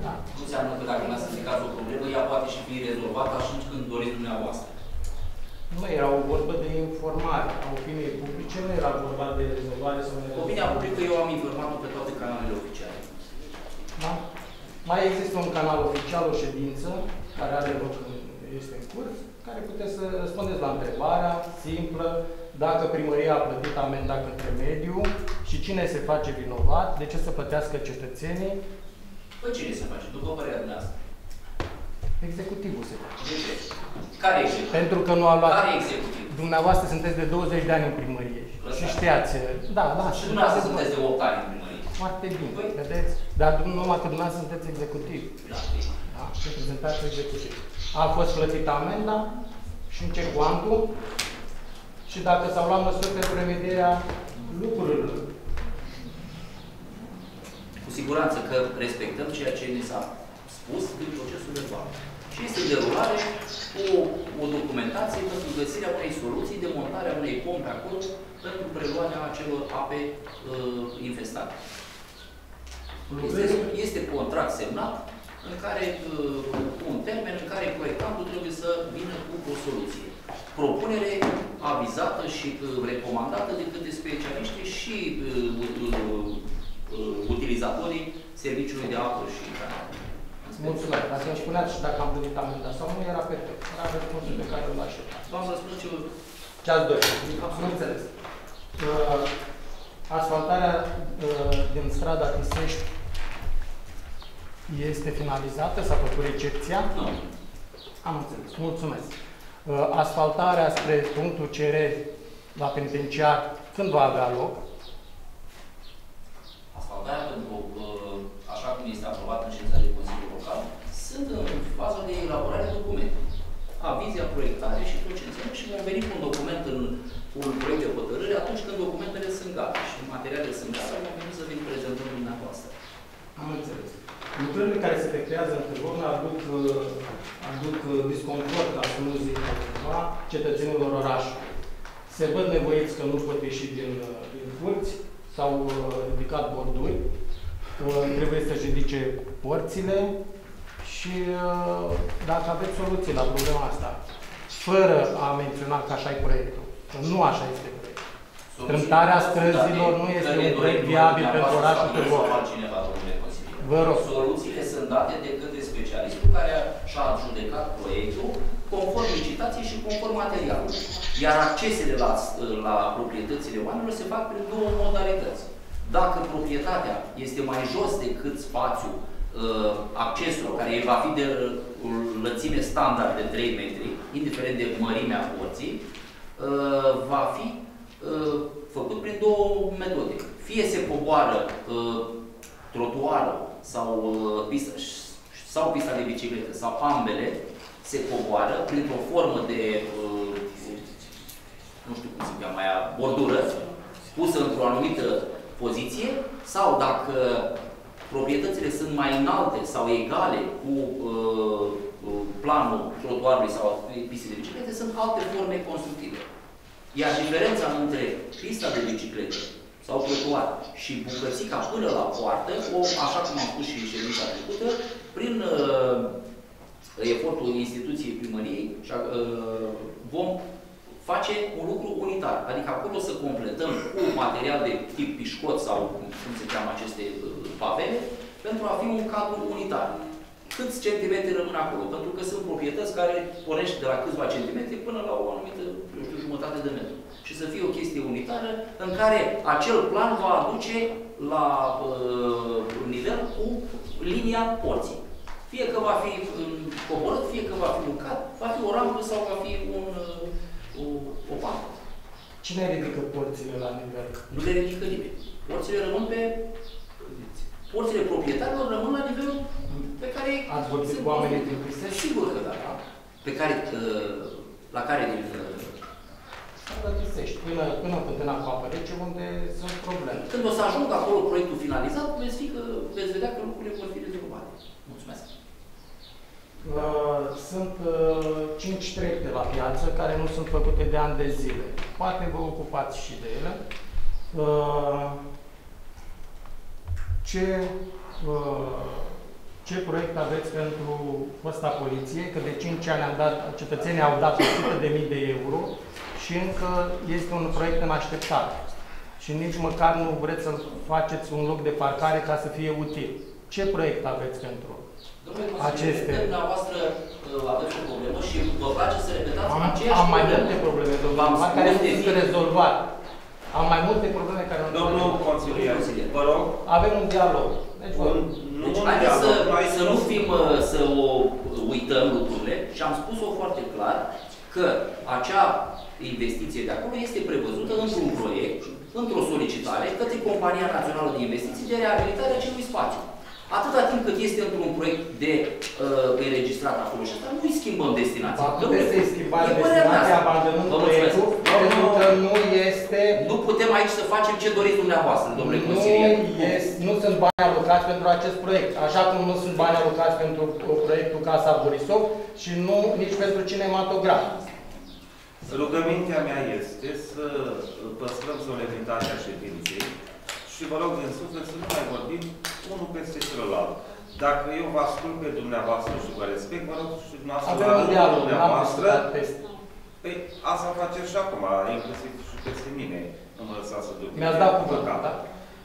Da. Nu înseamnă că dacă n-ați ridicat o problemă, ea poate și fi rezolvată atunci când doriți dumneavoastră. Nu era o vorbă de informare a opiniei publice, nu era vorba de rezolvare sau de Opinia publică eu am informat-o pe toate canalele oficiale. Da? Mai există un canal oficial, o ședință, care are loc, în- este în curs, care puteți să răspundeți la întrebarea simplă dacă primăria a plătit amenda către mediu și cine se face vinovat, de ce să plătească cetățenii, Păi cine se face? După părerea dumneavoastră. executivul se face. De ce? Care executiv? Pentru că nu a luat... Care executiv? Dumneavoastră sunteți de 20 de ani în primărie și știați, da, da. Și dumneavoastră sunteți de 8 ani în primărie. Foarte bine, vedeți? Dar numai că dumneavoastră sunteți executiv. Da, Da? Reprezentați executiv. A fost plătită amenda și în ce cuantul și dacă s-au luat măsuri pentru remedierea lucrurilor. Cu siguranță că respectăm ceea ce ne s-a spus din procesul verbal. Și este în derulare o, o documentație pentru găsirea unei soluții de montare a unei pompe acolo pentru preluarea acelor ape uh, infestate. Este, este contract semnat, în care, uh, un termen în care proiectantul trebuie să vină cu o soluție. Propunere avizată și uh, recomandată de către specialiști și uh, uh, uh, utilizatorii serviciului de apă și canal. Mulțumesc. Dacă îmi spuneați și dacă am primit amenda sau nu, era perfect. Era răspunsul pe care îl așteptam. V-am răspuns eu Ce ați dori? Absolut înțeles. Uh, asfaltarea uh, din strada Tisești este finalizată? S-a făcut recepția? Nu. Am înțeles. Mulțumesc. Uh, asfaltarea spre punctul CR la penitenciar, când va avea loc? asfaltarea pentru, uh, așa cum este aprobat în ședința de Consiliu Local, sunt în fază de elaborare documente. Avizia, proiectare și procențele și vom veni cu un document în cu un proiect de hotărâre atunci când documentele sunt gata și materialele sunt gata, vom veni să vin prezentăm dumneavoastră. Am înțeles. Lucrările care se efectuează în Târgovna aduc, uh, aduc uh, disconfort, ca să nu zic altceva, cetățenilor orașului. Se văd nevoiți că nu pot ieși din, uh, din curți, s-au uh, ridicat borduri, uh, trebuie să-și ridice porțile și uh, dacă aveți soluții la problema asta, fără a menționa că așa e proiectul, că nu așa este proiectul. Strâmtarea străzilor nu este un proiect viabil pentru orașul Târgoviște. Altcineva, domnule consilier. Vă rog. Soluțiile sunt date de către specialistul care și-a adjudecat proiectul conform licitației și conform materialului. Iar accesele la, la proprietățile oamenilor se fac prin două modalități. Dacă proprietatea este mai jos decât spațiul uh, accesul, care va fi de uh, lățime standard de 3 metri, indiferent de mărimea porții, uh, va fi uh, făcut prin două metode. Fie se coboară uh, trotuarul sau, uh, pista, sau pista de bicicletă sau ambele se coboară printr-o formă de, uh, nu știu cum se cheamă aia, bordură, pusă într-o anumită poziție sau dacă proprietățile sunt mai înalte sau egale cu uh, uh, planul trotuarului sau pistei de biciclete, sunt alte forme constructive. Iar diferența între pista de bicicletă sau trotuar și bucățica până la poartă, o, așa cum am spus și în ședința trecută, prin uh, efortul instituției primăriei, și, uh, vom face un lucru unitar. Adică acolo să completăm cu material de tip pișcot sau cum se cheamă aceste uh, pavele, pentru a fi un cadru unitar. Câți centimetri rămân acolo? Pentru că sunt proprietăți care pornește de la câțiva centimetri până la o anumită, eu știu, jumătate de metru. Și să fie o chestie unitară în care acel plan va aduce la uh, nivel cu linia porții. Fie că va fi coborât, fie că va fi urcat, va fi o rampă sau va fi un, uh, o, o pantă. Cine ridică porțile la nivel? Nu le ridică nimeni. Porțile rămân pe... Porțile proprietarilor rămân la nivelul pe care... Ați vorbit cu oamenii din Cristești? Sigur că da. Pe care, uh, la care din... Strada Cristești, până, până Fântâna cu apă rece, unde sunt probleme. Când o să ajung acolo proiectul finalizat, veți, fi că, veți vedea că lucrurile vor fi rezolvate. Mulțumesc. Uh, sunt uh, 5 trepte la piață care nu sunt făcute de ani de zile. Poate vă ocupați și de ele. Uh, ce, uh, ce proiect aveți pentru fosta poliție? Că de 5 ani am dat, cetățenii au dat 100.000 de euro și încă este un proiect în așteptare. Și nici măcar nu vreți să faceți un loc de parcare ca să fie util. Ce proiect aveți pentru Domnule aceste? consilier, dumneavoastră uh, aveți o problemă și vă place să repetați Am, aceeași am mai problemă. multe probleme, domnule, V-am Primar, care spus nu de sunt zi- rezolvate. Am mai multe probleme care nu Domnul sunt consilier, consilier. vă rog, Avem un dialog. Deci, vă un, rog. nu Deci un haideți să, dialog, noi să nu fim, uh, să o uităm lucrurile și am spus-o foarte clar că acea investiție de acolo este prevăzută într-un proiect, într-o solicitare către Compania Națională de Investiții de reabilitare a acelui spațiu. Atâta timp cât este într-un proiect de uh, înregistrat acolo și asta, nu îi schimbăm destinația. Va puteți să-i schimbați e părerea destinația mea. abandonând Vă mulțumesc. proiectul, pentru că nu este Nu putem aici să facem ce doriți dumneavoastră, domnule nu, consilier. este, nu sunt bani alocați pentru acest proiect, așa cum nu sunt bani alocați pentru proiectul Casa Borisov și nu nici pentru cinematograf. Rugămintea mea este să păstrăm solemnitatea ședinței și vă rog din suflet să nu mai vorbim unul peste celălalt. Dacă eu vă ascult pe dumneavoastră și vă respect, vă rog și dumneavoastră Avem la un rândul dialog, n-am dumneavoastră. discutat peste. Păi asta faceți și acum, inclusiv și peste mine. Nu mă lăsați să duc. Mi-ați dat cuvântul, da?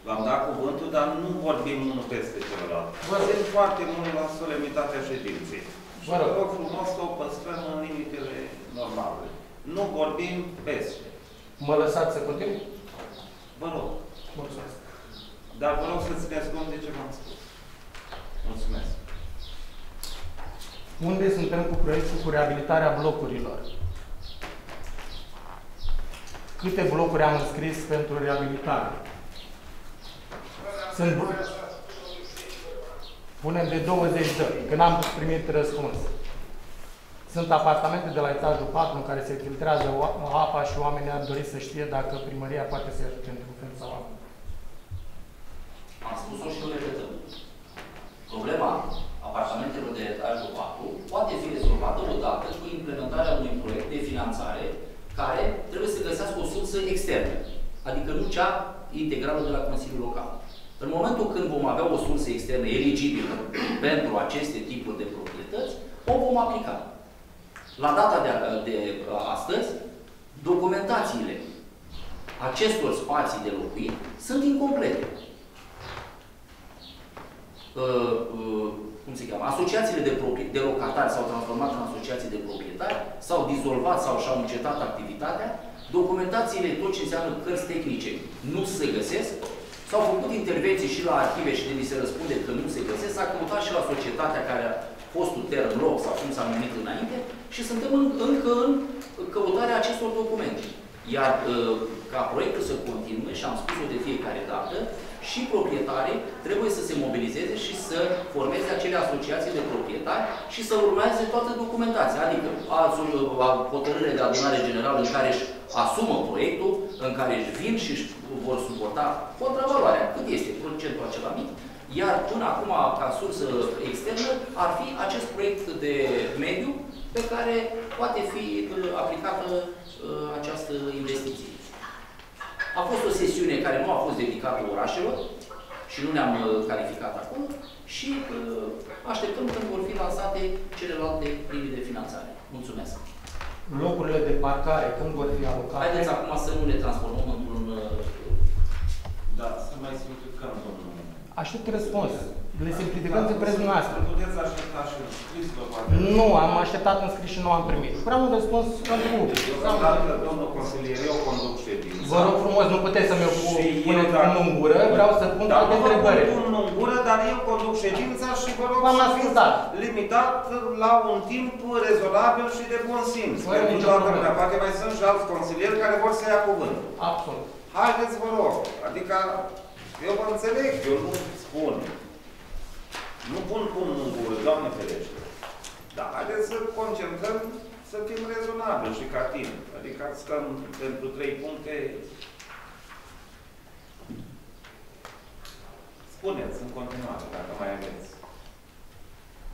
V-am dat cuvântul, dar nu vorbim unul peste celălalt. Vorbim foarte mult la solemnitatea ședinței. Și Vă rog. vă rog frumos să o păstrăm în limitele normale. Nu vorbim peste. Mă lăsați să continui? Vă rog. Mulțumesc. Dar vă rog să țineți cont de ce v-am spus. Mulțumesc. Unde suntem cu proiectul cu reabilitarea blocurilor? Câte blocuri am înscris pentru reabilitare? Sunt blo- Punem de 20 de, că n-am primit răspuns. Sunt apartamente de la etajul 4 în care se filtrează o- apa și oamenii ar dori să știe dacă primăria poate să ajute într-un fel sau altul. Am spus-o și o repetăm. Problema apartamentelor de etajul 4 poate fi rezolvată odată cu implementarea unui proiect de finanțare care trebuie să găsească o sursă externă, adică nu cea integrală de la Consiliul Local. În momentul când vom avea o sursă externă eligibilă pentru aceste tipuri de proprietăți, o vom aplica. La data de, de astăzi, documentațiile acestor spații de locuit sunt incomplete. Uh, uh, cum se cheamă, asociațiile de, proprie- de locatari s-au transformat în asociații de proprietari, s-au dizolvat sau și-au încetat activitatea, documentațiile, tot ce înseamnă cărți tehnice, nu se găsesc, s-au făcut intervenții și la arhive și de ni se răspunde că nu se găsesc, s-a căutat și la societatea care a fost Term Loc sau cum s-a numit înainte și suntem în, încă în căutarea acestor documente. Iar uh, ca proiectul să continue, și am spus-o de fiecare dată, și proprietarii trebuie să se mobilizeze și să formeze acele asociații de proprietari și să urmeze toată documentația, adică a hotărâre de adunare generală în care își asumă proiectul, în care își vin și își vor suporta contravaloarea, cât este procentul acela mic, iar până acum, ca sursă externă, ar fi acest proiect de mediu pe care poate fi uh, aplicată uh, această investiție. A fost o sesiune care nu a fost dedicată orașelor și nu ne-am uh, calificat acum și uh, așteptăm când vor fi lansate celelalte linii de finanțare. Mulțumesc! Locurile de parcare, când vor fi alocate? Haideți acum să nu ne transformăm într-un... uh, Da, să mai simplificăm, domnul. Aștept răspuns. Le simplificăm pe prețul noastră. Puteți aștepta și în scris, vă poate. Nu, am așteptat în scris și nu am primit. Vreau un răspuns în public. Deocamdată, domnul consilier, eu conduc ședința. Vă rog frumos, nu puteți să-mi o Și eu, puneți dacă- în gură, vreau să pun Dar alte nu vă întrebări. pun în gură, dar eu conduc ședința și vă rog V-am să fiți ascultat. limitat la un timp rezonabil și de bun simț. Fără Pentru nicio toată problemă. lumea. Poate mai sunt și alți consilieri care vor să ia cuvântul. Absolut. Haideți, vă rog. Adică, eu vă înțeleg, eu nu spun. Nu pun pumnul în gură, Doamne ferește. Dar haideți să concentrăm, să fim rezonabili și ca timp. Adică stăm pentru trei puncte. Spuneți în continuare, dacă mai aveți.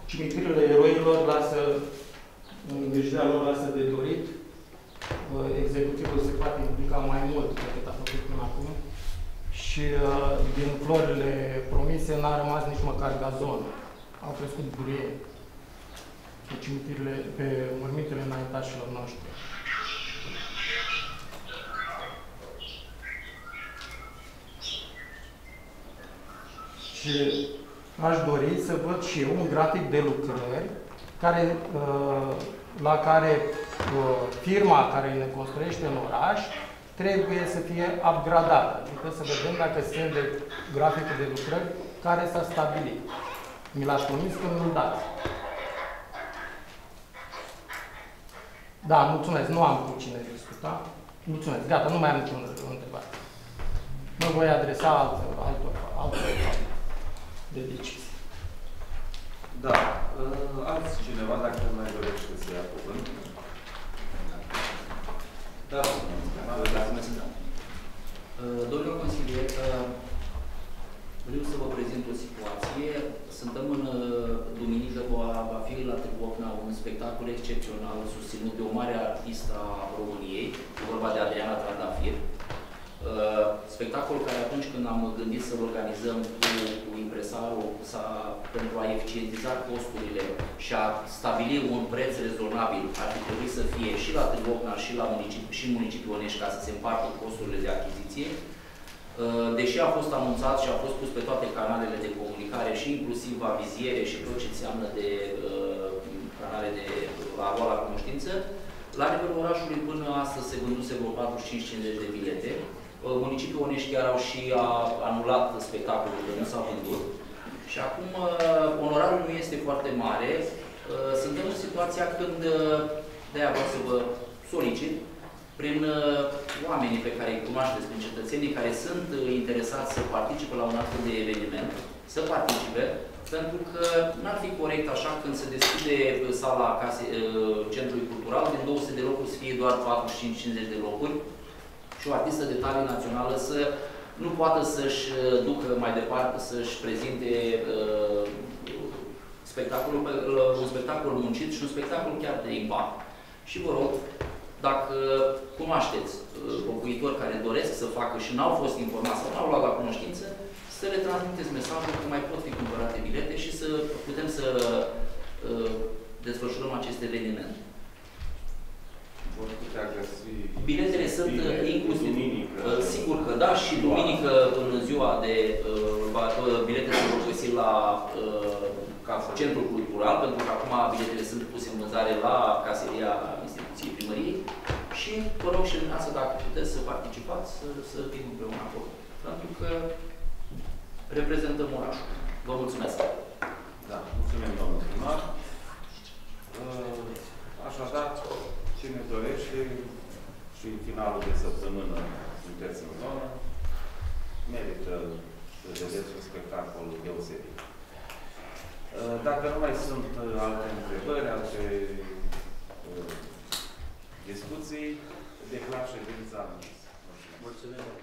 Cimitirele eroilor lasă, îngrijirea lor lasă de dorit. Uh, Executivul se poate implica mai mult decât a făcut până acum. Și uh, din florile promise n-a rămas nici măcar gazon. Au crescut burie pe cimitirele, pe mormintele înaintașilor noștri. Și aș dori să văd și eu un grafic de lucrări care, uh, la care uh, firma care ne construiește în oraș trebuie să fie upgradată. Adică să vedem dacă sunt de graficul de lucrări care s-a stabilit. Mi l-ați promis că nu-l dați. Da, mulțumesc. Nu am cu cine discuta. Mulțumesc. Gata, nu mai am niciun întrebare. Mă voi adresa altor, altor, altor de decizii. Da. Uh, alți cineva, dacă mai dorește să ia cuvânt. Da, domnule. Dacă mă sunt. Uh, Domnul consilier, uh, vreau să vă prezint o situație. Suntem în uh, duminică, va, va fi la Tribocna un spectacol excepțional susținut de o mare artistă a României, e vorba de Adriana Trandafir. Uh, Spectacol care atunci când am gândit să-l organizăm cu, cu impresarii, comisarul s-a, pentru a eficientiza costurile și a stabili un preț rezonabil, ar fi trebuit să fie și la Târgocna și la municipi, și municipiul Onești ca să se împartă costurile de achiziție. Uh, Deși a fost anunțat și a fost pus pe toate canalele de comunicare și inclusiv aviziere și tot ce înseamnă de uh, canale de a lua la cunoștință, la nivelul orașului până astăzi se vânduse vreo 45-50 de bilete. Uh, Municipiul Onești chiar au și a anulat spectacolul, că nu s-a vândut. Și acum uh, onorarul nu este foarte mare. Uh, Suntem în situația când, uh, de-aia vreau să vă solicit, prin uh, oamenii pe care îi cunoașteți, prin cetățenii care sunt uh, interesați să participe la un astfel de eveniment, să participe, pentru că n-ar fi corect așa când se deschide uh, sala case, uh, centrului cultural, din 200 de locuri să fie doar 45-50 de locuri și o artistă de talie națională să nu poată să-și uh, ducă mai departe, să-și prezinte uh, spectacolul, pe- uh, un spectacol muncit și un spectacol chiar de impact. Și vă rog, dacă cunoașteți uh, locuitori care doresc să facă și n-au fost informați sau n-au luat la cunoștință, să le transmiteți mesajul că mai pot fi cumpărate bilete și să putem să uh, desfășurăm acest eveniment. Vor putea găsi Biletele sunt uh, bilete inclusiv. Duminică. Uh, Sigur că da, și duminică în ziua de uh, va- uh, bilete se vor găsi la uh, Casa. centrul cultural, pentru că acum biletele sunt puse în vânzare la caseria instituției primăriei și vă rog și dumneavoastră dacă puteți să participați, să, să fim împreună acolo. Pentru că reprezentăm orașul. Vă mulțumesc! Da, mulțumim, domnul primar. Uh, Așadar, cine dorește și în finalul de săptămână sunteți în zonă, merită să vedeți un spectacol deosebit. Uh, Dacă nu mai sunt uh, alte întrebări, alte uh, discuții, declar ședința închisă. Mulțumesc!